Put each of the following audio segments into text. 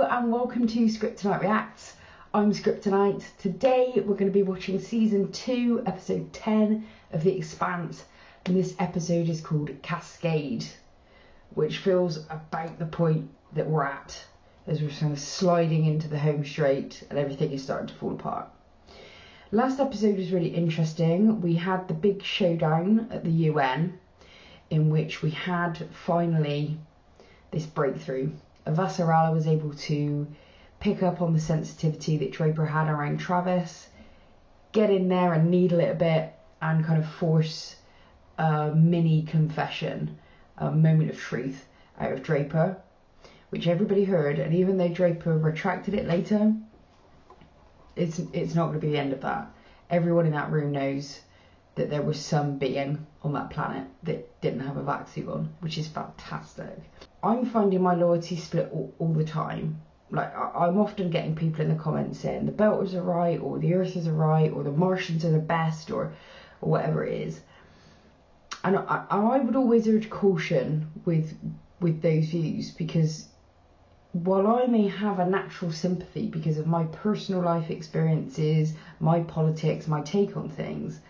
and welcome to Script Scriptonite Reacts. I'm Script Scriptonite. Today we're going to be watching season 2, episode 10 of The Expanse, and this episode is called Cascade, which feels about the point that we're at as we're kind of sliding into the home straight and everything is starting to fall apart. Last episode was really interesting. We had the big showdown at the UN in which we had finally this breakthrough. Avasarala was able to pick up on the sensitivity that Draper had around Travis, get in there and needle it a bit, and kind of force a mini confession, a moment of truth out of Draper, which everybody heard. And even though Draper retracted it later, it's it's not going to be the end of that. Everyone in that room knows that there was some being on that planet that didn't have a vaccine on, which is fantastic. I'm finding my loyalty split all, all the time. Like I, am often getting people in the comments saying the Belters are right, or the Earthers are right, or the Martians are the best, or, or whatever it is. And I, I would always urge caution with with those views because while I may have a natural sympathy because of my personal life experiences, my politics, my take on things,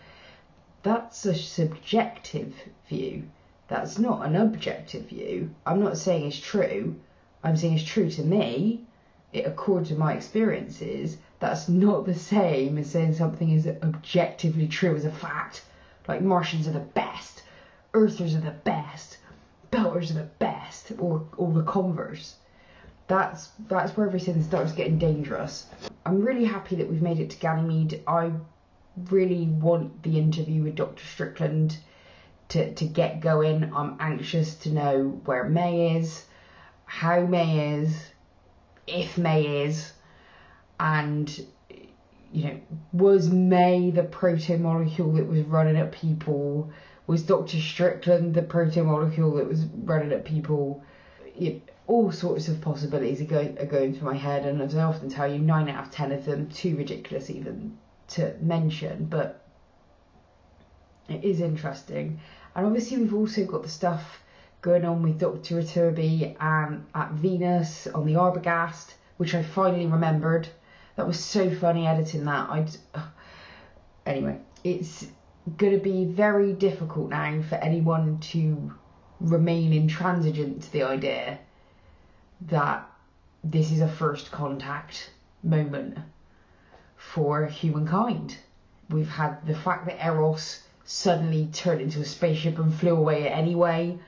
that's a subjective view. That's not an objective view. I'm not saying it's true. I'm saying it's true to me. It accords with my experiences. That's not the same as saying something is objectively true as a fact. Like Martians are the best, Earthers are the best, Belters are the best, or or the converse. That's that's where everything starts getting dangerous. I'm really happy that we've made it to Ganymede. I really want the interview with Dr. Strickland to, to get going. I'm anxious to know where May is, how May is, if May is, and you know, was May the proto molecule that was running at people? Was Dr. Strickland the proto molecule that was running at people? You all sorts of possibilities are going, are going through my head, and as I often tell you, nine out of ten of them too ridiculous even to mention, but it is interesting. And obviously, we've also got the stuff going on with Dr. Iturbi and at Venus on the Arbogast, which I finally remembered. That was so funny editing that. I anyway, it's going to be very difficult now for anyone to remain intransigent to the idea that this is a first contact moment for humankind. We've had the fact that Eros suddenly turned into a spaceship and flew away anyway.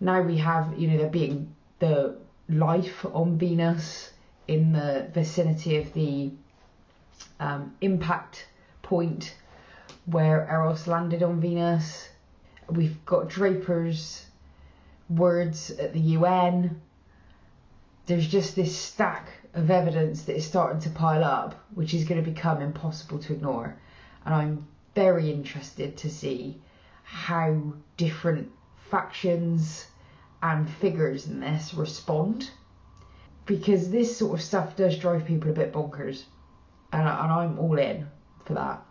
Now we have, you know, there being the life on Venus in the vicinity of the um, impact point where Eros landed on Venus. We've got Draper's words at the UN. There's just this stack of evidence that is starting to pile up, which is going to become impossible to ignore. And I'm very interested to see how different factions and figures in this respond because this sort of stuff does drive people a bit bonkers and, and I'm all in for that.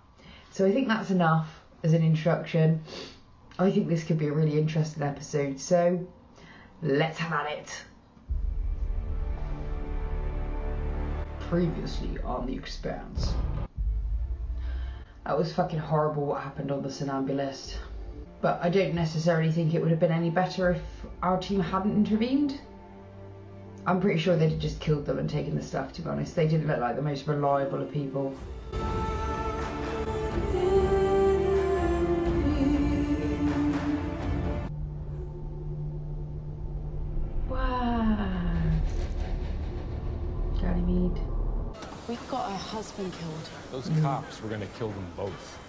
So I think that's enough as an introduction. I think this could be a really interesting episode, so let's have at it. Previously on The Expanse. That was fucking horrible what happened on the Somnambulist. But I don't necessarily think it would have been any better if our team hadn't intervened. I'm pretty sure they'd have just killed them and taken the stuff, to be honest. They didn't look like the most reliable of people. Husband killed. Those mm. cops were gonna kill them both.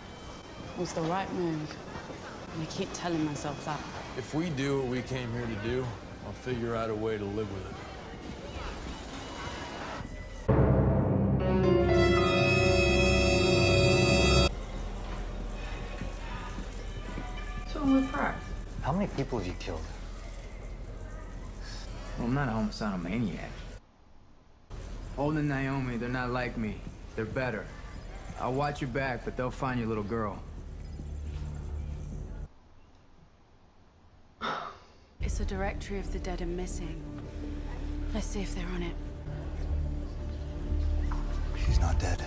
It was the right move. And I keep telling myself that. If we do what we came here to do, I'll figure out a way to live with it. What's wrong with Prax? How many people have you killed? Well, I'm not a homicidal maniac. Holden and Naomi, they're not like me. They're better. I'll watch your back, but they'll find your little girl. It's a directory of the dead and missing. Let's see if they're on it. She's not dead.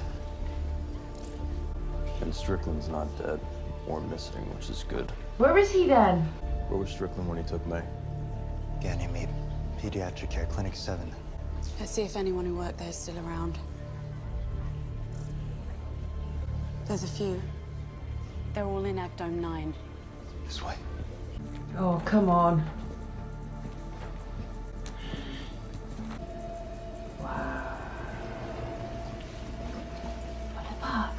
And Strickland's not dead or missing, which is good. Where was he then? Where was Strickland when he took May? Ganymede, Pediatric Care Clinic 7. Let's see if anyone who worked there is still around. There's a few. They're all in Abdome 9. This way. Oh, come on. Wow. What the fuck?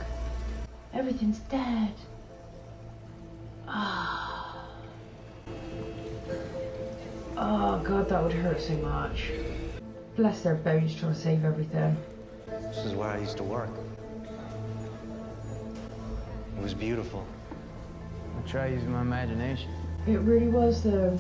Everything's dead. Ah. Oh god, that would hurt so much. Bless their bones trying to save everything. This is where I used to work. It was beautiful. I'll try using my imagination. It really was though.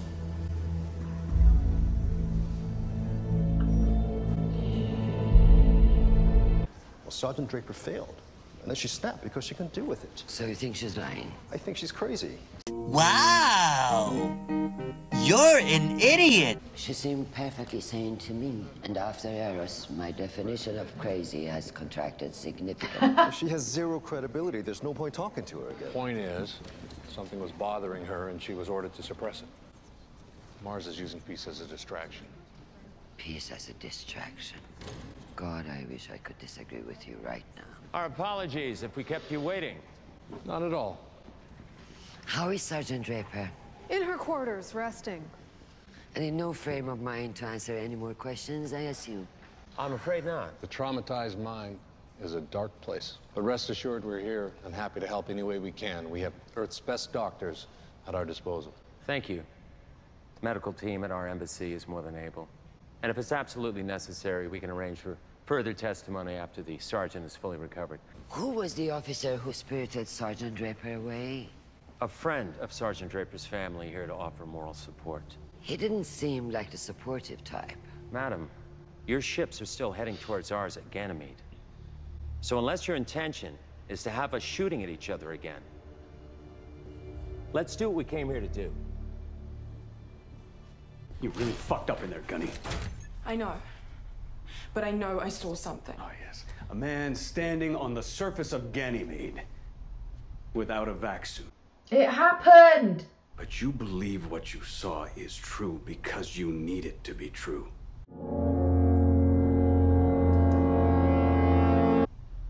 Well, Sergeant Draper failed. And then she snapped because she couldn't deal with it. So you think she's lying? I think she's crazy. Wow! You're an idiot! She seemed perfectly sane to me. And after Eros, my definition of crazy has contracted significantly. If she has zero credibility. There's no point talking to her again. Point is, something was bothering her and she was ordered to suppress it. Mars is using peace as a distraction. Peace as a distraction. God, I wish I could disagree with you right now. Our apologies if we kept you waiting. Not at all. How is Sergeant Draper? In her quarters, resting. And in no frame of mind to answer any more questions, I assume. I'm afraid not. The traumatized mind is a dark place. But rest assured, we're here and happy to help any way we can. We have Earth's best doctors at our disposal. Thank you. The medical team at our embassy is more than able. And if it's absolutely necessary, we can arrange for further testimony after the sergeant is fully recovered. Who was the officer who spirited Sergeant Draper away? A friend of Sergeant Draper's family here to offer moral support. He didn't seem like the supportive type. Madam, your ships are still heading towards ours at Ganymede. So unless your intention is to have us shooting at each other again, let's do what we came here to do. You really fucked up in there, Gunny. I know. But I know I saw something. Oh, yes. A man standing on the surface of Ganymede without a vac suit. It happened! But you believe what you saw is true because you need it to be true.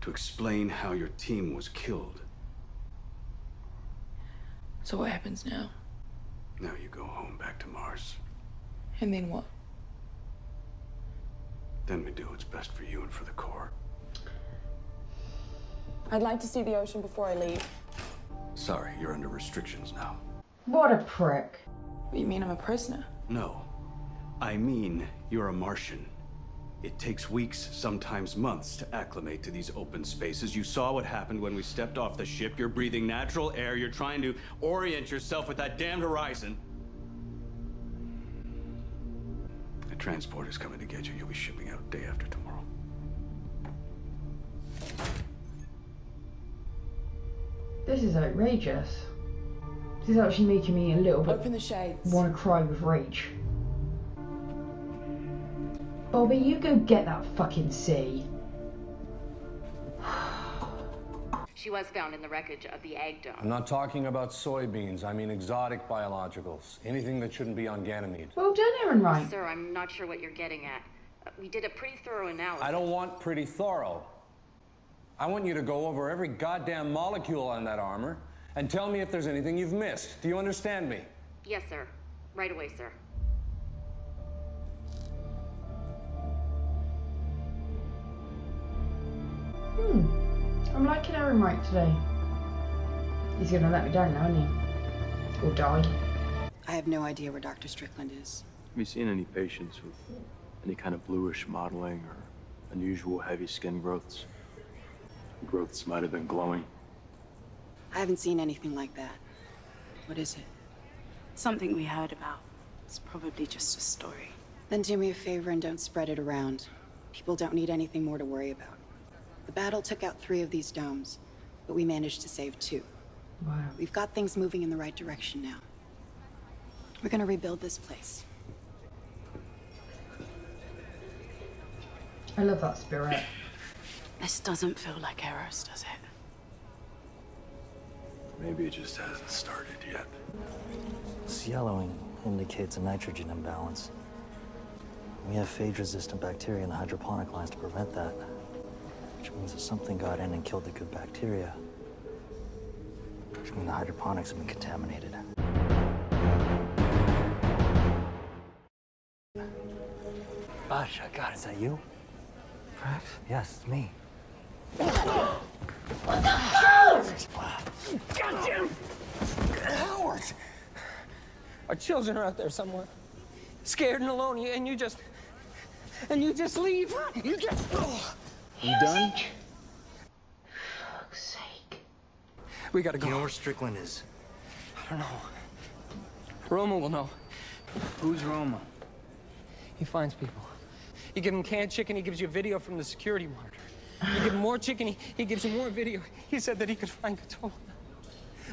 To explain how your team was killed. So what happens now? Now you go home back to Mars. And then what? Then we do what's best for you and for the Corps. I'd like to see the ocean before I leave. Sorry, you're under restrictions now. What a prick. You mean I'm a prisoner? No. I mean, you're a Martian. It takes weeks, sometimes months, to acclimate to these open spaces. You saw what happened when we stepped off the ship. You're breathing natural air. You're trying to orient yourself with that damned horizon. A transport is coming to get you. You'll be shipping out day after tomorrow. This is outrageous. This is actually making me a little bit Open the shades. want to cry with rage. Bobby, you go get that fucking sea. She was found in the wreckage of the Egg Dome. I'm not talking about soybeans. I mean exotic biologicals. Anything that shouldn't be on Ganymede. Well done, Errinwright. Sir, I'm not sure what you're getting at. Uh, We did a pretty thorough analysis. I don't want pretty thorough. I want you to go over every goddamn molecule on that armor and tell me if there's anything you've missed. Do you understand me? Yes, sir. Right away, sir. Hmm. I'm liking Errinwright today. He's gonna let me down now, isn't he? Or die. I have no idea where Dr. Strickland is. Have you seen any patients with any kind of bluish modeling or unusual heavy skin growths? Growths might have been glowing. I haven't seen anything like that. What is it? Something we heard about. It's probably just a story. Then do me a favor and don't spread it around. People don't need anything more to worry about. The battle took out three of these domes, but we managed to save two. Wow. We've got things moving in the right direction now. We're gonna rebuild this place. I love that spirit. This doesn't feel like Eros, does it? Maybe it just hasn't started yet. This yellowing indicates a nitrogen imbalance. We have phage-resistant bacteria in the hydroponic lines to prevent that. Which means that something got in and killed the good bacteria. Which means the hydroponics have been contaminated. Basia, God, is that you? Correct? Yes, it's me. What the hell? Goddamn! Howard! Our children are out there somewhere. Scared and alone, and you just... And you just leave. You just... Oh. You done? Fuck's sake. We gotta go. You know where Strickland is? I don't know. Roma will know. Who's Roma? He finds people. You give him canned chicken, he gives you a video from the security monitor. You give him more chicken, he, he gives you more video. He said that he could find Katoa.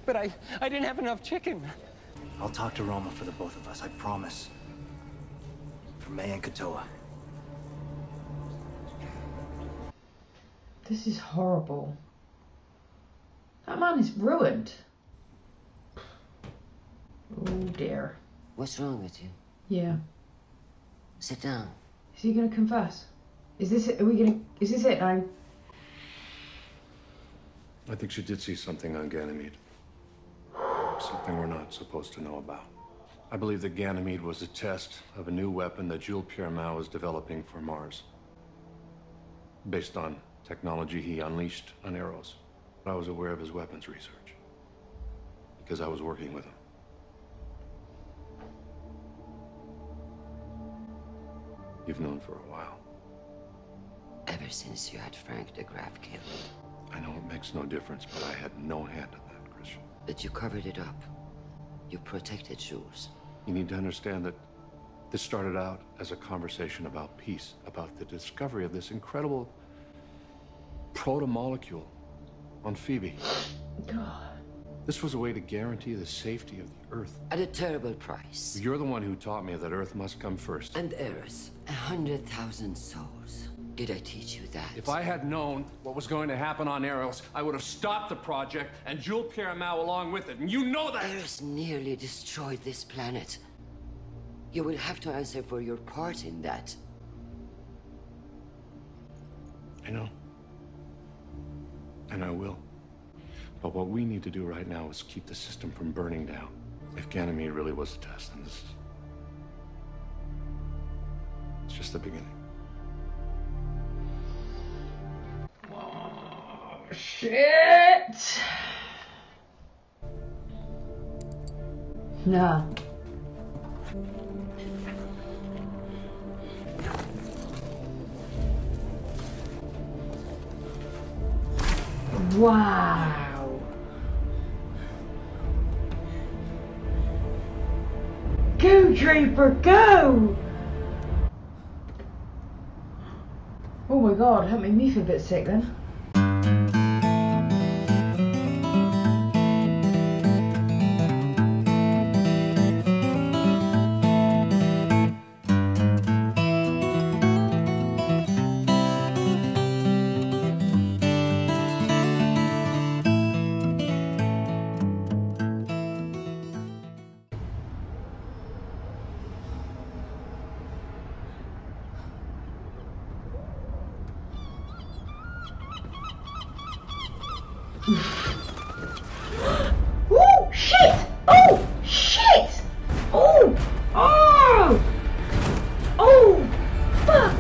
But I, I didn't have enough chicken. I'll talk to Roma for the both of us, I promise. For May and Katoa. This is horrible. That man is ruined. Oh dear. What's wrong with you? Yeah. Sit down. Is he gonna confess? Is this it? Are we gonna? Is this it now? I think she did see something on Ganymede. Something we're not supposed to know about. I believe that Ganymede was a test of a new weapon that Jules Pierre Mao is developing for Mars. Based on technology he unleashed on Eros. I was aware of his weapons research. Because I was working with him. You've known for a while. Ever since you had Frank de Graaf killed. I know it makes no difference, but I had no hand in that, Christian. But you covered it up. You protected Jules. You need to understand that this started out as a conversation about peace, about the discovery of this incredible proto-molecule on Phoebe. God. This was a way to guarantee the safety of the Earth. At a terrible price. You're the one who taught me that Earth must come first. And Eros, a hundred thousand souls. Did I teach you that? If I had known what was going to happen on Eros, I would have stopped the project and Jules Pierre Mao along with it. And you know that! Eros nearly destroyed this planet. You will have to answer for your part in that. I know. And I will. But what we need to do right now is keep the system from burning down. If Ganymede really was a test, then this is... It's just the beginning. Shit! Nah. Wow. Go, Draper, go! Oh my god, that made me feel a bit sick then. Oh shit! Oh shit! Oh! Oh! Oh! Fuck!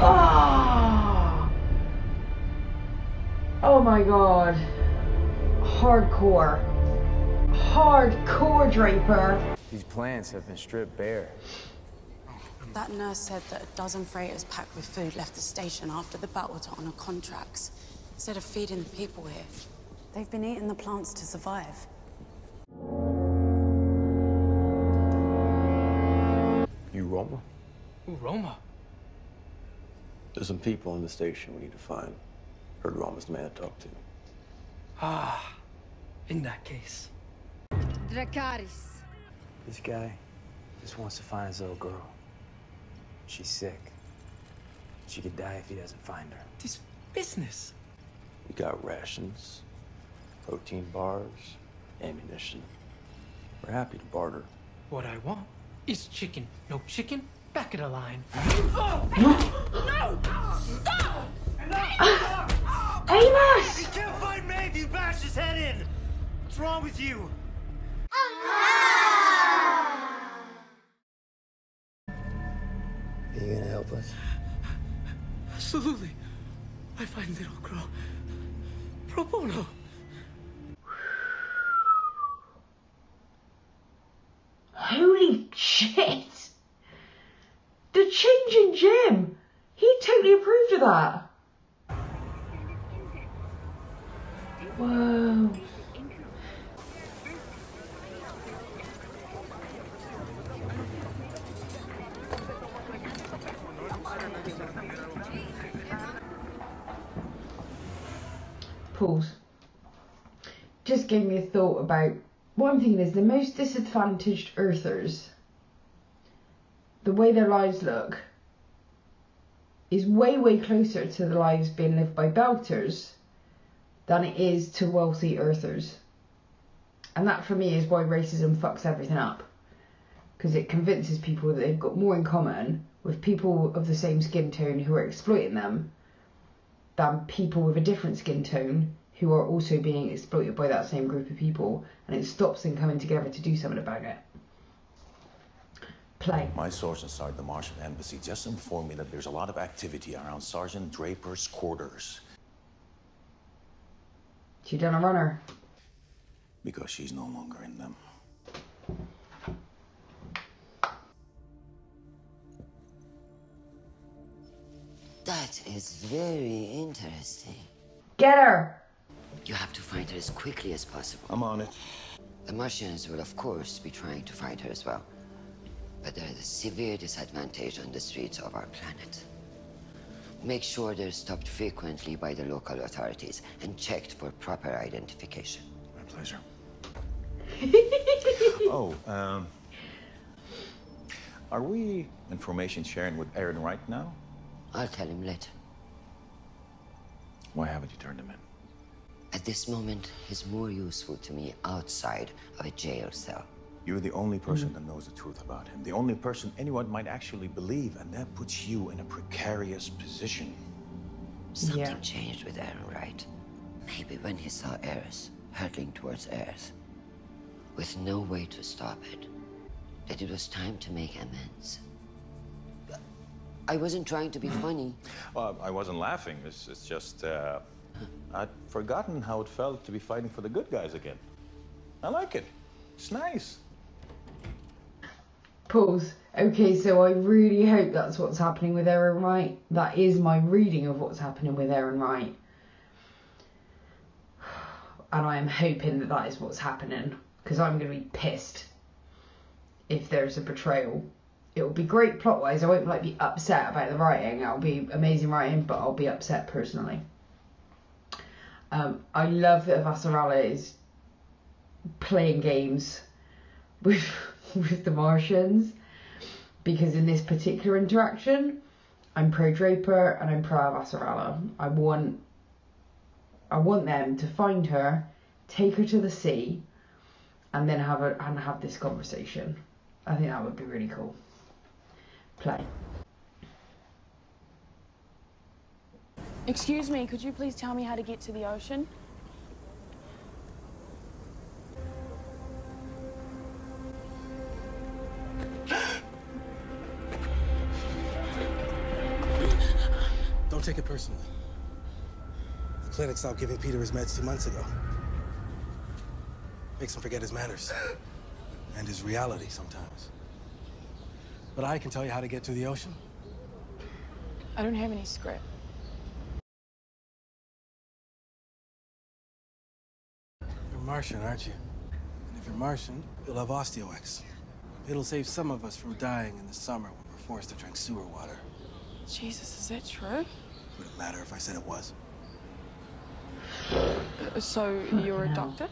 Ah! Oh my god. Hardcore. Hardcore Draper. These plants have been stripped bare. That nurse said that a dozen freighters packed with food left the station after the battle to honor contracts. Instead of feeding the people here, they've been eating the plants to survive. You Roma? Ooh, Roma. There's some people in the station we need to find. Heard Roma's the man to talk to. Ah, in that case. Dracaris. This guy just wants to find his little girl. She's sick. She could die if he doesn't find her. This business. We got rations, protein bars, ammunition. We're happy to barter. What I want is chicken. No chicken, back of the line. No! Stop! Amos! You can't fight me if you bash his head in! What's wrong with you? Are you gonna help us? Absolutely. I find little girl. Pro bono. Holy shit! The change in Jim! He totally approved of that. Whoa. Pause. Just gave me a thought about what I'm thinking is the most disadvantaged Earthers, the way their lives look, is way, way closer to the lives being lived by Belters than it is to wealthy Earthers. And that for me is why racism fucks everything up. Because it convinces people that they've got more in common with people of the same skin tone who are exploiting them than people with a different skin tone who are also being exploited by that same group of people. And it stops them coming together to do something about it. Play. My source inside the Martian embassy just informed me that there's a lot of activity around Sergeant Draper's quarters. She done a runner. Because she's no longer in them. That is very interesting. Get her! You have to find her as quickly as possible. I'm on it. The Martians will, of course, be trying to find her as well. But there is a severe disadvantage on the streets of our planet. Make sure they're stopped frequently by the local authorities and checked for proper identification. My pleasure. oh, um. Are we information sharing with Errinwright now? I'll tell him later. Why haven't you turned him in? At this moment, he's more useful to me outside of a jail cell. You're the only person that knows the truth about him. The only person anyone might actually believe, and that puts you in a precarious position. Something Yeah. changed with Errinwright. Maybe when he saw Eros hurtling towards Earth, with no way to stop it, that it was time to make amends. I wasn't trying to be funny. Well, I wasn't laughing. It's, it's just, uh, I'd forgotten how it felt to be fighting for the good guys again. I like it. It's nice. Pause. Okay, so I really hope that's what's happening with Errinwright. That is my reading of what's happening with Errinwright. And I am hoping that that is what's happening because I'm going to be pissed if there's a betrayal. It'll be great plot wise. I won't like be upset about the writing. It'll be amazing writing, but I'll be upset personally. Um, I love that Avasarala is playing games with with the Martians because in this particular interaction, I'm pro Draper and I'm pro Avasarala. I want I want them to find her, take her to the sea, and then have a and have this conversation. I think that would be really cool. Play. Excuse me, could you please tell me how to get to the ocean? Don't take it personally. The clinic stopped giving Peter his meds two months ago. Makes him forget his manners. And his reality sometimes. But I can tell you how to get to the ocean. I don't have any script. You're Martian, aren't you? And if you're Martian, you'll have Osteox. It'll save some of us from dying in the summer when we're forced to drink sewer water. Jesus, is that true? Wouldn't matter if I said it was. Uh, So you're a doctor?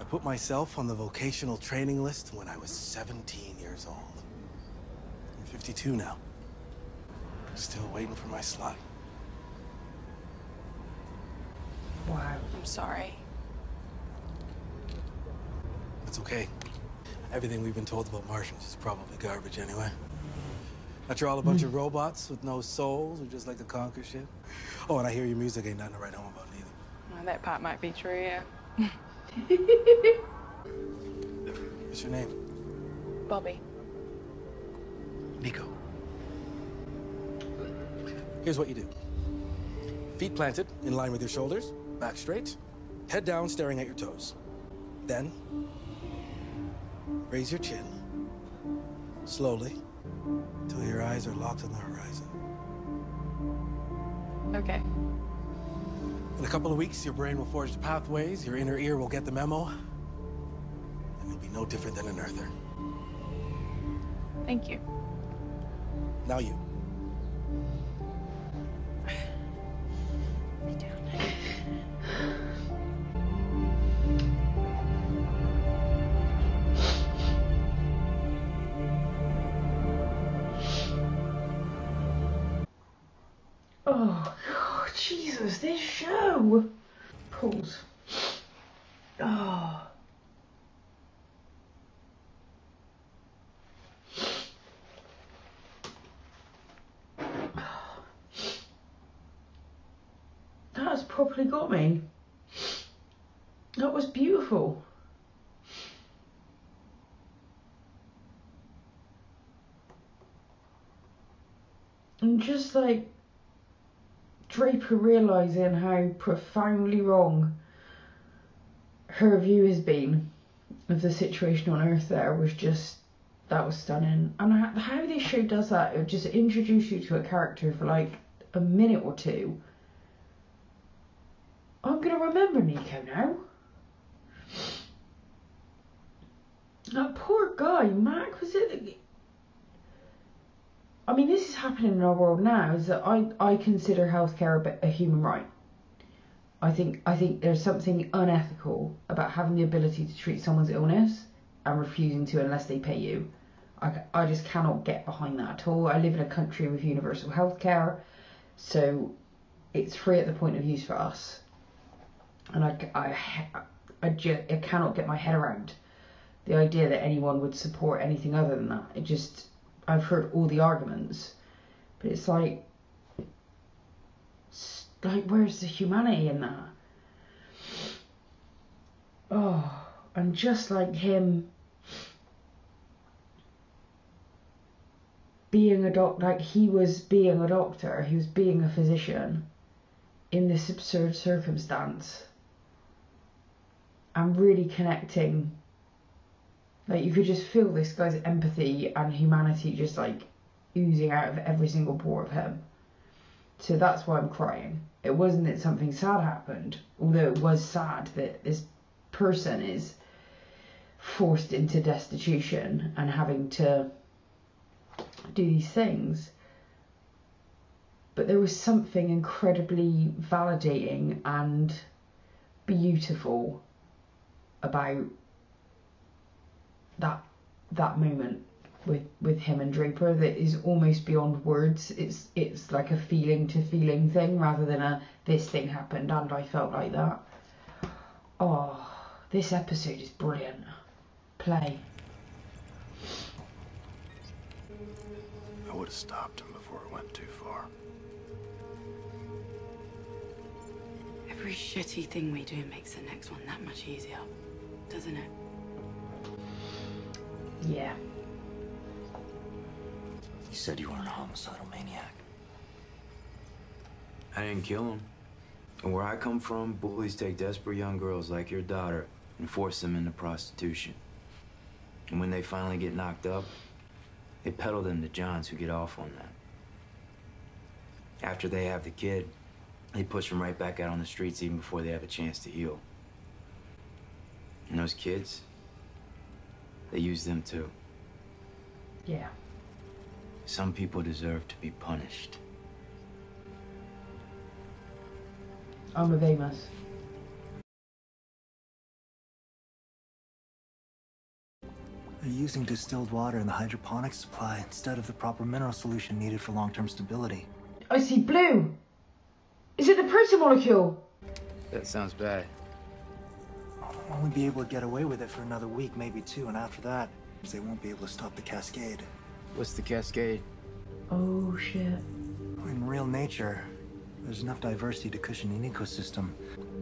I put myself on the vocational training list when I was 17 years old. I'm 52 now. Still waiting for my slot. Wow. I'm sorry. It's okay. Everything we've been told about Martians is probably garbage anyway. That you're all a bunch of hmm. robots with no souls who just like to conquer shit. Oh, and I hear your music ain't nothing to write home about neither. Well, that part might be true, yeah. What's your name? Bobby. Nico. Here's what you do. Feet planted, in line with your shoulders, back straight, head down, staring at your toes. Then, raise your chin, slowly, till your eyes are locked on the horizon. Okay. In a couple of weeks, your brain will forge the pathways, your inner ear will get the memo, and you'll be no different than an Earther. Thank you. Now you. Oh, God, Jesus, this show. Pause. Oh. That has properly got me. That was beautiful. And just like Draper realizing how profoundly wrong her view has been of the situation on Earth there was just that was stunning. And how, this show does that, it just introduce you to a character for like a minute or two. I'm gonna remember Nico now. That poor guy, Mac, was it? I mean, this is happening in our world now. Is that I, I consider healthcare a, a human right. I think I think there's something unethical about having the ability to treat someone's illness and refusing to unless they pay you. I, I just cannot get behind that at all. I live in a country with universal healthcare, so it's free at the point of use for us. And I, I, I, just, I cannot get my head around the idea that anyone would support anything other than that. It just I've heard all the arguments, but it's like, like where's the humanity in that? Oh, and just like him being a doc, like he was being a doctor, he was being a physician in this absurd circumstance. I'm really connecting like you could just feel this guy's empathy and humanity just like oozing out of every single pore of him. So that's why I'm crying. It wasn't that something sad happened, although it was sad that this person is forced into destitution and having to do these things. But there was something incredibly validating and beautiful about that that moment with with him and Draper that is almost beyond words. It's it's like a feeling to feeling thing rather than a this thing happened and I felt like that. Oh, this episode is brilliant. Play. I would have stopped him before it went too far. Every shitty thing we do makes the next one that much easier, doesn't it? Yeah. You said you weren't a homicidal maniac. I didn't kill him. And where I come from, bullies take desperate young girls like your daughter and force them into prostitution. And when they finally get knocked up, they peddle them to Johns who get off on that. After they have the kid, they push them right back out on the streets even before they have a chance to heal. And those kids, they use them too. Yeah. Some people deserve to be punished. I'm with Amos. They're using distilled water in the hydroponic supply instead of the proper mineral solution needed for long-term stability. I see blue. Is it the proto molecule? That sounds bad. We'll only be able to get away with it for another week, maybe two, and after that, they won't be able to stop the cascade. What's the cascade? Oh shit. In real nature, there's enough diversity to cushion an ecosystem.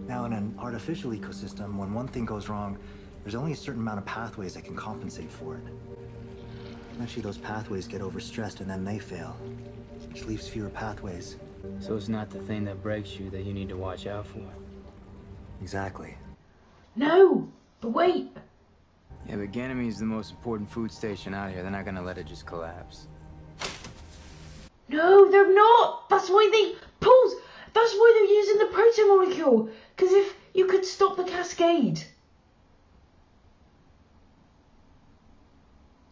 Now, in an artificial ecosystem, when one thing goes wrong, there's only a certain amount of pathways that can compensate for it. Eventually, those pathways get overstressed and then they fail, which leaves fewer pathways. So it's not the thing that breaks you that you need to watch out for. Exactly. No! But wait! Yeah, but Ganymede is the most important food station out here. They're not gonna let it just collapse. No, they're not! That's why they. Pulls! That's why they're using the protomolecule! Because if you could stop the cascade.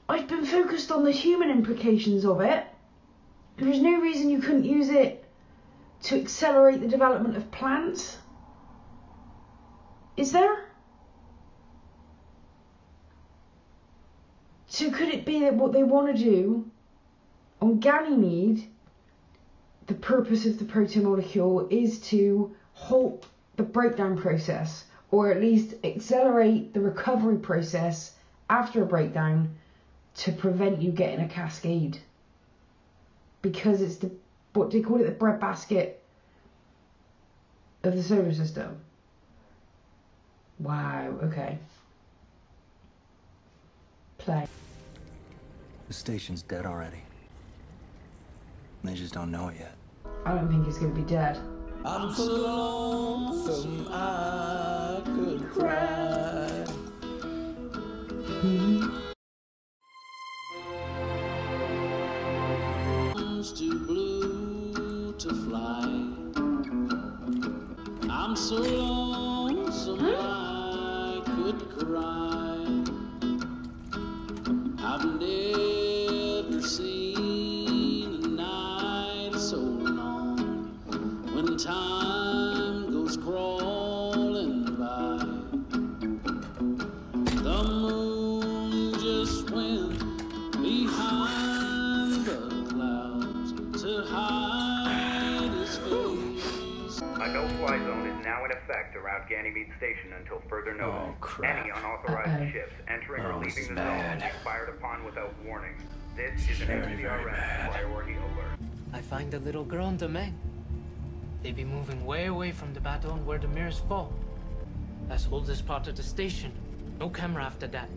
I've been focused on the human implications of it. There's no reason you couldn't use it to accelerate the development of plants. Is there? So could it be that what they want to do on Ganymede, the purpose of the protomolecule is to halt the breakdown process, or at least accelerate the recovery process after a breakdown to prevent you getting a cascade. Because it's the what do they call it, the breadbasket of the solar system. Wow, okay. Play. The station's dead already. They just don't know it yet. I don't think he's gonna be dead. I'm so lonesome I could cry. Arms further notice. Any unauthorized Uh-oh. ships entering Oh, or this leaving the bad. zone is fired upon without warning. This is an Very, very HCRS priority alert. I find the little girl and the man. They be moving way away from the baton where the mirrors fall. That's oldest part of the station. No camera after that.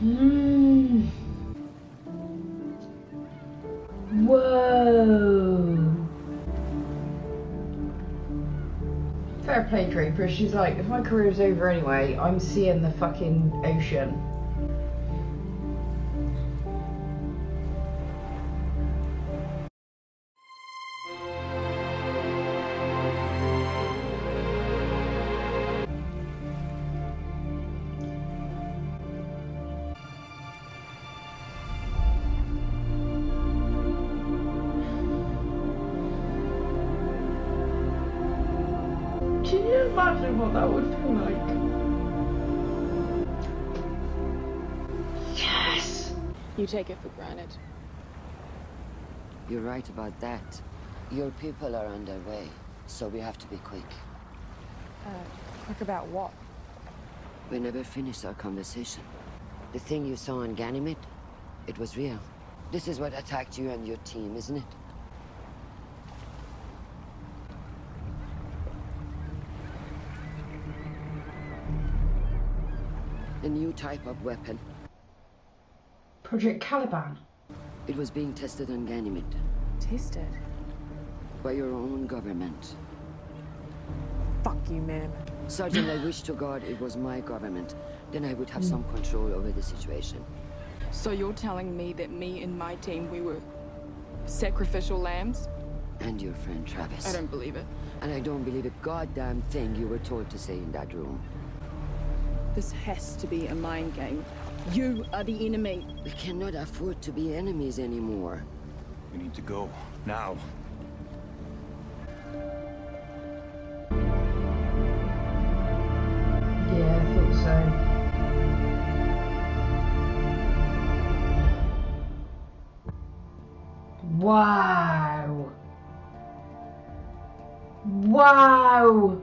Hmm. Whoa. Fair play, Draper. She's like, if my career's over anyway, I'm seeing the fucking ocean. What that would feel like? Yes! You take it for granted. You're right about that. Your people are on their way, so we have to be quick. Uh, quick about what? We never finished our conversation. The thing you saw on Ganymede, it was real. This is what attacked you and your team, isn't it? A new type of weapon. Project Caliban. It was being tested on Ganymede. Tested? By your own government. Fuck you, man. Sergeant, I wish to God it was my government. Then I would have some control over the situation. So you're telling me that me and my team, we were sacrificial lambs? And your friend Travis. I don't believe it. And I don't believe a goddamn thing you were told to say in that room. This has to be a mind game. You are the enemy. We cannot afford to be enemies anymore. We need to go. Now. Yeah, I thought so. Wow. Wow!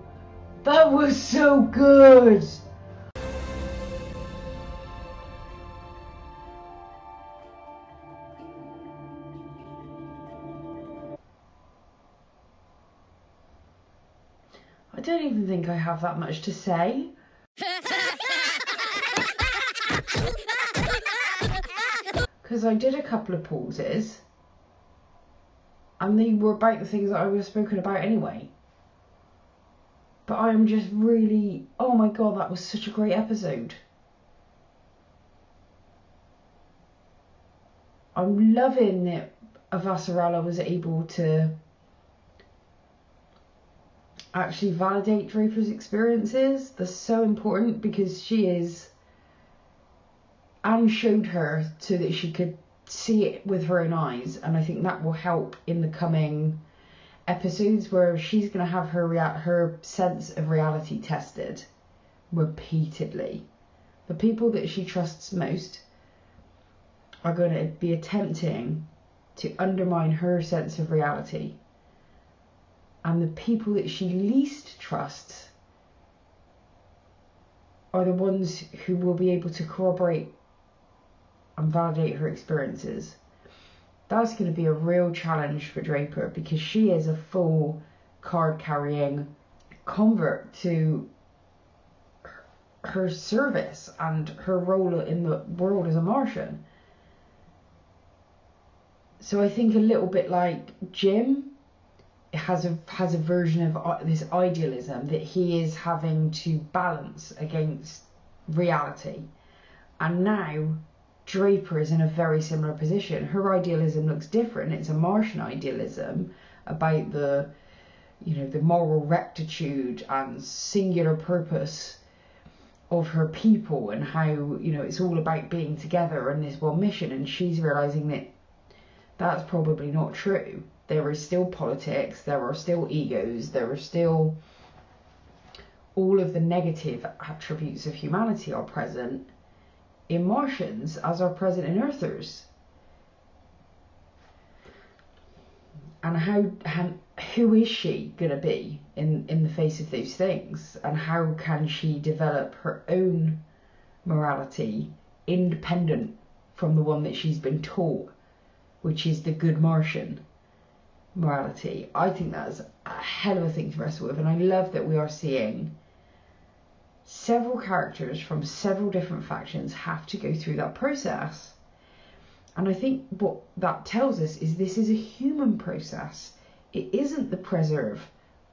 That was so good! Think I have that much to say. Because I did a couple of pauses and they were about the things that I was spoken about anyway. But I am just really, oh my god, that was such a great episode. I'm loving that Avasarala was able to actually validate Draper's experiences. They're so important because she is, and showed her so that she could see it with her own eyes, and I think that will help in the coming episodes where she's going to have her rea- her sense of reality tested repeatedly. The people that she trusts most are going to be attempting to undermine her sense of reality. And the people that she least trusts are the ones who will be able to corroborate and validate her experiences. That's going to be a real challenge for Draper because she is a full card carrying convert to her service and her role in the world as a Martian. So I think a little bit like Jim has a has a version of uh, this idealism that he is having to balance against reality, and now Draper is in a very similar position. Her idealism looks different. It's a Martian idealism about the, you know, the moral rectitude and singular purpose of her people and how, you know, it's all about being together in this one mission. And she's realizing that that's probably not true. There is still politics, there are still egos, there are still all of the negative attributes of humanity are present in Martians as are present in Earthers. And how, how who is she going to be in, in the face of those things? And how can she develop her own morality independent from the one that she's been taught, which is the good Martian morality? I think that's a hell of a thing to wrestle with. And I love that we are seeing several characters from several different factions have to go through that process. And I think what that tells us is this is a human process. It isn't the preserve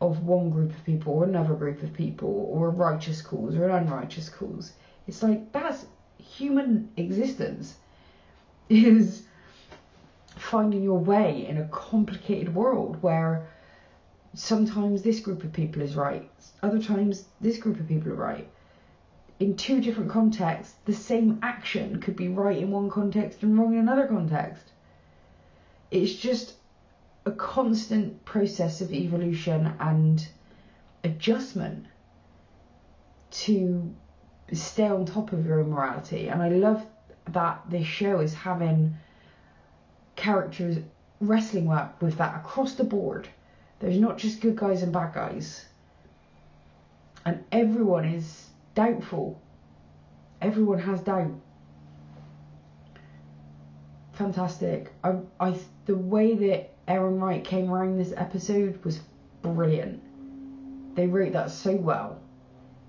of one group of people or another group of people or a righteous cause or an unrighteous cause. It's like that's human existence is finding your way in a complicated world where sometimes this group of people is right, other times this group of people are right. In two different contexts, the same action could be right in one context and wrong in another context. It's just a constant process of evolution and adjustment to stay on top of your own morality. And I love that this show is having characters wrestling with that across the board there's not just good guys and bad guys. And everyone is doubtful. Everyone has doubt. Fantastic. I, I, the way that Errinwright came around this episode was brilliant. They wrote that so well.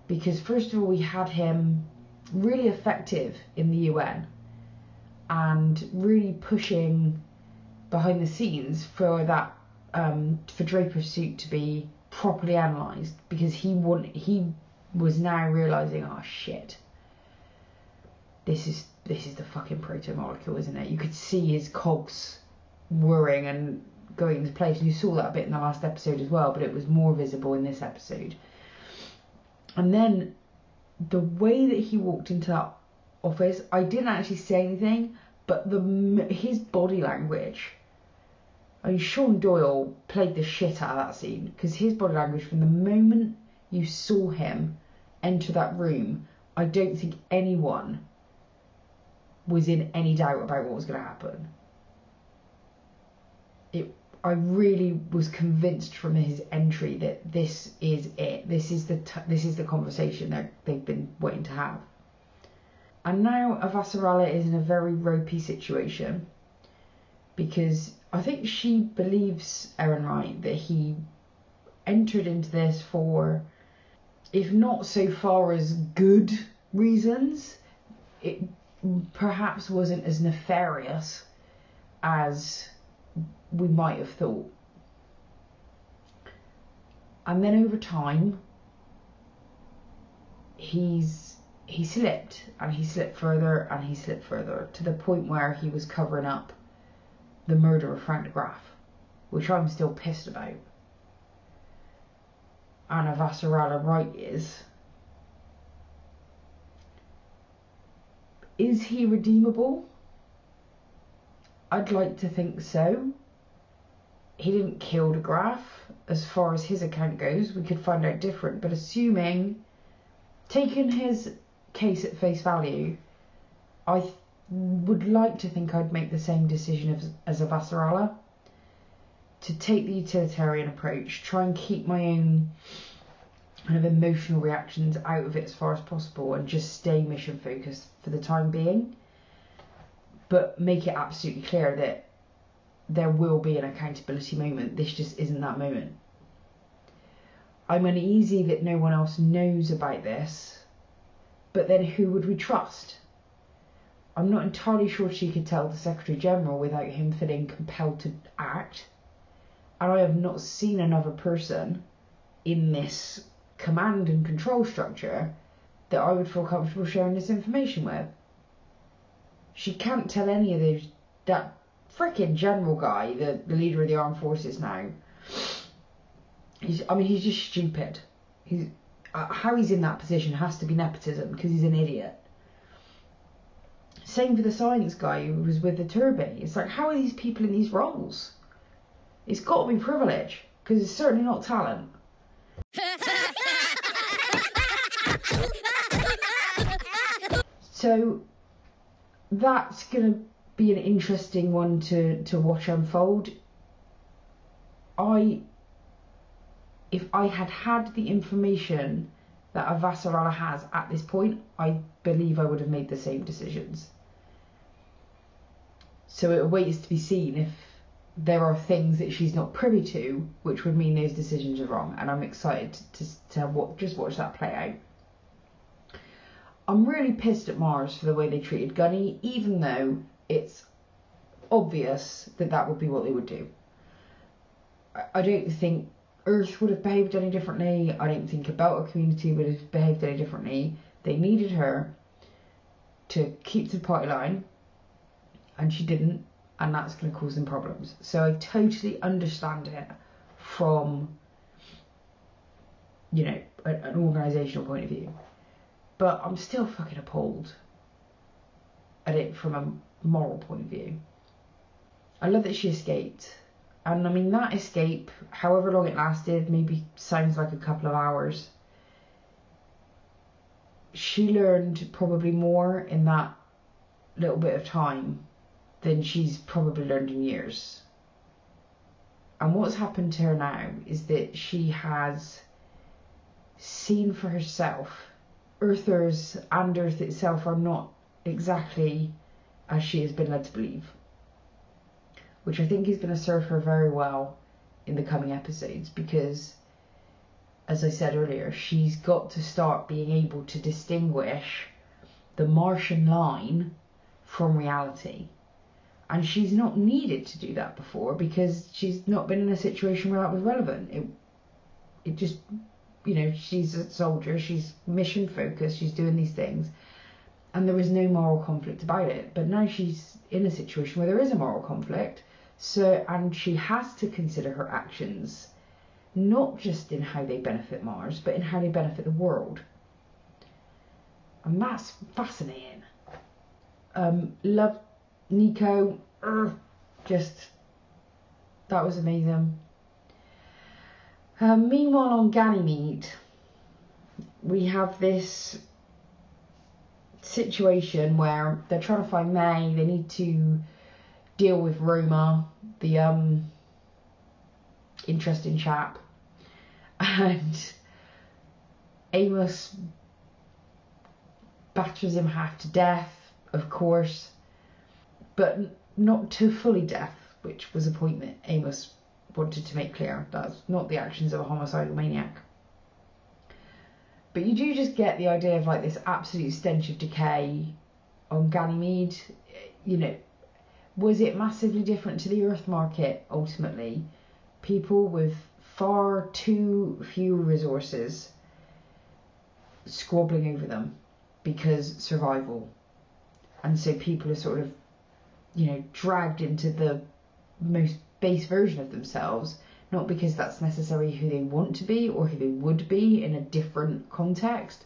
Because, first of all, we had him really effective in the UN and really pushing behind the scenes for that um, for Draper's suit to be properly analysed because he want, he was now realising, oh shit, this is this is the fucking proto molecule, isn't it? You could see his cogs whirring and going into place, and you saw that a bit in the last episode as well, but it was more visible in this episode. And then the way that he walked into that office, I didn't actually say anything, but the his body language I mean, Shawn Doyle played the shit out of that scene because his body language from the moment you saw him enter that room, I don't think anyone was in any doubt about what was going to happen. It, I really was convinced from his entry that this is it. This is the t- this is the conversation that they've been waiting to have. And now Avasarala is in a very ropey situation because I think she believes Errinwright that he entered into this for, if not so far as good reasons, it perhaps wasn't as nefarious as we might have thought. And then over time, he's he slipped and he slipped further and he slipped further to the point where he was covering up the murder of Frank de Graaf, which I'm still pissed about. And Avasarala Wright is. Is he redeemable? I'd like to think so. He didn't kill de Graaf, as far as his account goes. We could find out different, but assuming, taking his case at face value, I th- would like to think I'd make the same decision as, as Avasarala. To take the utilitarian approach, try and keep my own kind of emotional reactions out of it as far as possible, and just stay mission focused for the time being. But make it absolutely clear that there will be an accountability moment. This just isn't that moment. I'm uneasy that no one else knows about this, but then who would we trust? I'm not entirely sure she could tell the Secretary General without him feeling compelled to act. And I have not seen another person in this command and control structure that I would feel comfortable sharing this information with. She can't tell any of those that freaking general guy, the, the leader of the armed forces now. He's, I mean, he's just stupid. He's uh, how he's in that position has to be nepotism because he's an idiot. Same for the science guy who was with the Turby. It's like, how are these people in these roles? It's got to be privilege because it's certainly not talent. so that's going to be an interesting one to, to watch unfold. I, if I had had the information that Avasarala has at this point, I believe I would have made the same decisions. So it awaits to be seen if there are things that she's not privy to, which would mean those decisions are wrong. And I'm excited to, to, to just watch that play out. I'm really pissed at Mars for the way they treated Gunny, even though it's obvious that that would be what they would do. I don't think Earth would have behaved any differently. I don't think about a community would have behaved any differently. They needed her to keep the party line, and she didn't, and that's going to cause them problems. So I totally understand it from, you know, an organisational point of view. But I'm still fucking appalled at it from a moral point of view. I love that she escaped. And I mean, that escape, however long it lasted, maybe sounds like a couple of hours. She learned probably more in that little bit of time than she's probably learned in years. And what's happened to her now is that she has seen for herself Earthers and Earth itself are not exactly as she has been led to believe. Which I think is going to serve her very well in the coming episodes because, as I said earlier, she's got to start being able to distinguish the Martian line from reality. And she's not needed to do that before because she's not been in a situation where that was relevant. It, it just you know, she's a soldier, she's mission focused, she's doing these things, and there was no moral conflict about it. But now she's in a situation where there is a moral conflict, so and she has to consider her actions not just in how they benefit Mars, but in how they benefit the world. And that's fascinating. Um, love Nico, just that was amazing. Um, meanwhile, on Ganymede, we have this situation where they're trying to find Mei. They need to deal with Roma, the um, interesting chap. And Amos batters him half to death, of course, but not to fully death, which was a point that Amos wanted to make clear. That's not the actions of a homicidal maniac. But you do just get the idea of like this absolute stench of decay on Ganymede. You know, was it massively different to the Earth market ultimately? People with far too few resources squabbling over them because survival. And so people are sort of, you know, dragged into the most base version of themselves, not because that's necessarily who they want to be or who they would be in a different context,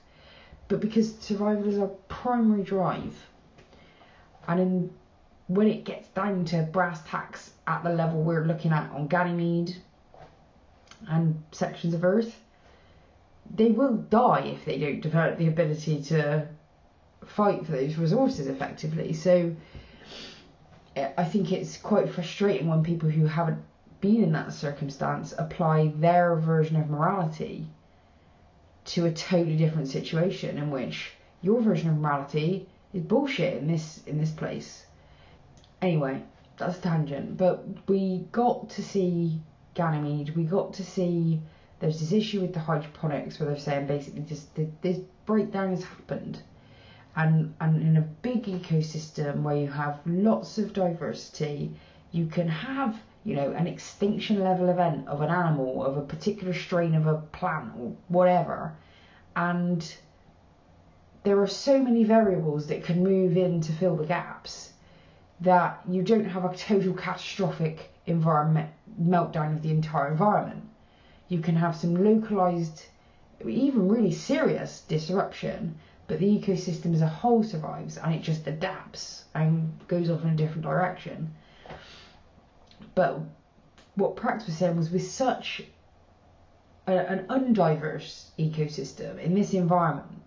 but because survival is our primary drive. And in, when it gets down to brass tacks at the level we're looking at on Ganymede and sections of Earth, they will die if they don't develop the ability to fight for those resources effectively. So I think it's quite frustrating when people who haven't been in that circumstance apply their version of morality to a totally different situation in which your version of morality is bullshit in this in this place. Anyway, that's a tangent. But we got to see Ganymede. We got to see there's this issue with the hydroponics where they're saying basically just this breakdown has happened and and in a big ecosystem where you have lots of diversity you can have you know an extinction level event of an animal of a particular strain of a plant or whatever and there are so many variables that can move in to fill the gaps that you don't have a total catastrophic environment meltdown of the entire environment you can have some localized even really serious disruption but the ecosystem as a whole survives and it just adapts and goes off in a different direction. But what Prax was saying was with such a, an undiverse ecosystem in this environment,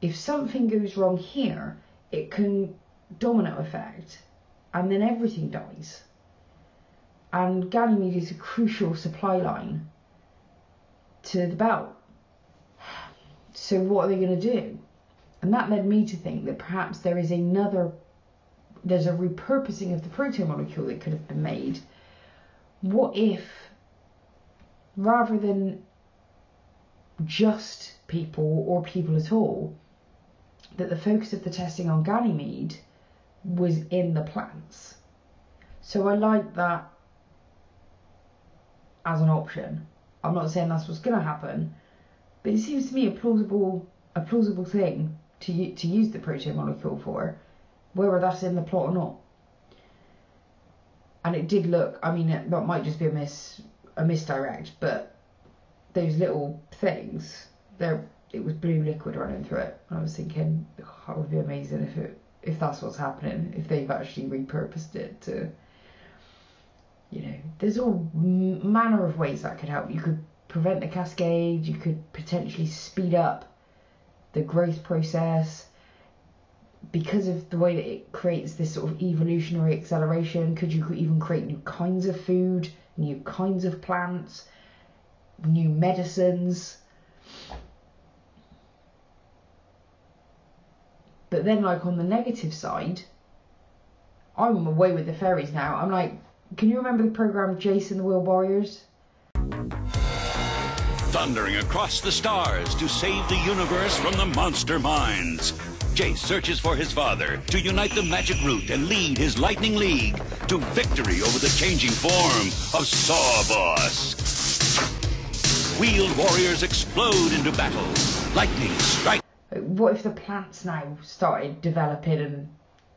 if something goes wrong here, it can domino effect and then everything dies. And Ganymede is a crucial supply line to the belt so what are they going to do? And that led me to think that perhaps there is another, there's a repurposing of the proto-molecule that could have been made. What if, rather than just people or people at all, that the focus of the testing on Ganymede was in the plants. So I like that as an option. I'm not saying that's what's going to happen, but it seems to me a plausible a plausible thing to to use the proto-molecule for, whether that's in the plot or not. And it did look. I mean, that might just be a miss a misdirect, but those little things, there it was blue liquid running through it. And I was thinking oh, that would be amazing if it if that's what's happening, if they've actually repurposed it to. You know, there's all manner of ways that could help. You could prevent the cascade, you could potentially speed up the growth process. Because of the way that it creates this sort of evolutionary acceleration, could you even create new kinds of food, new kinds of plants, new medicines? But then, like on the negative side, I'm away with the fairies now. I'm like, can you remember the program Jayce and the Wheeled Warriors? thundering across the stars to save the universe from the monster minds. Jayce searches for his father to unite the magic root and lead his Lightning League to victory over the changing form of Saw Boss. Wheeled warriors explode into battle. Lightning strikes. What if the plants now started developing and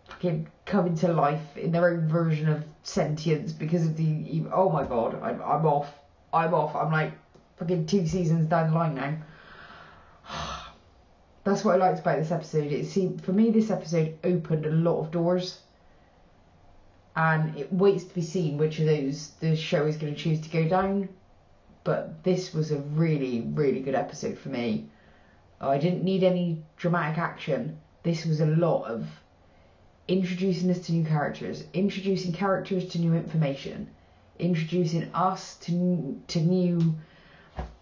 fucking coming to life in their own version of sentience because of the. Oh my god, I'm, I'm off. I'm off. I'm like, fucking two seasons down the line now. That's what I liked about this episode. It seemed for me this episode opened a lot of doors. And it waits to be seen which of those the show is going to choose to go down. But this was a really, really good episode for me. I didn't need any dramatic action. This was a lot of introducing us to new characters, introducing characters to new information, introducing us to to new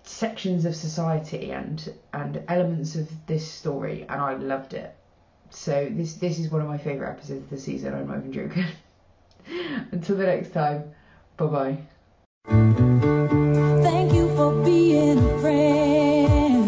sections of society and and elements of this story, and I loved it. So this this is one of my favourite episodes of the season. I'm not even joking. Until the next time, bye bye. Thank you for being.